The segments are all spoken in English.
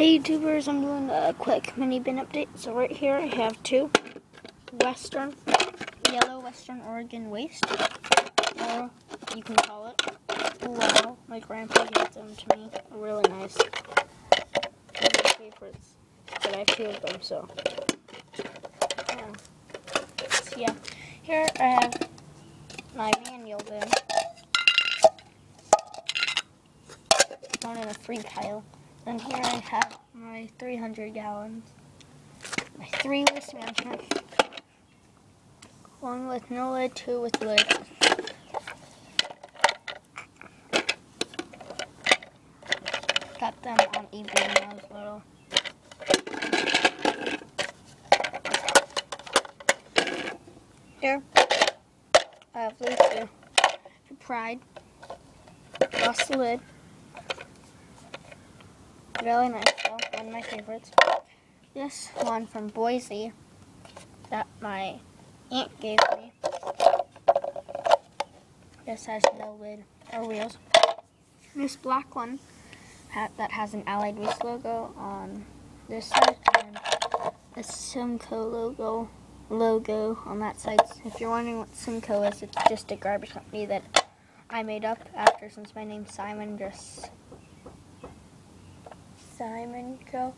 Hey YouTubers, I'm doing a quick mini bin update. So right here I have two Western, yellow Western Oregon Waste, or you can call it. Wow, my grandpa gave them to me. Really nice. One my favorites, but I of them, so. Yeah. So yeah, here I have my manual bin. One in a free pile. And here I have my 300 gallons. My three waste management. One with no lid, two with lid. Got them on eBay when I was little. Here, I have too. For Pride. Lost the lid. Really nice though, one of my favorites. This one from Boise that my aunt gave me. This has no lid or wheels. This black one that has an Allied Waste logo on this side and a Simco logo logo on that side. If you're wondering what Simco is, it's just a garbage company that I made up after since my name's Simon just Simon Co.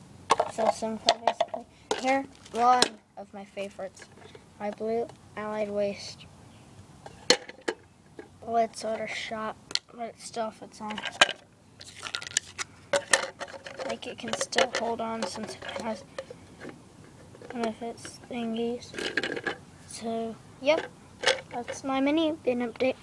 So basically. Here, one of my favorites. My blue Allied Waste. Lid sort of shot, but it still fits on. Like it can still hold on since it has one of its thingies. So, yep, that's my mini bin update.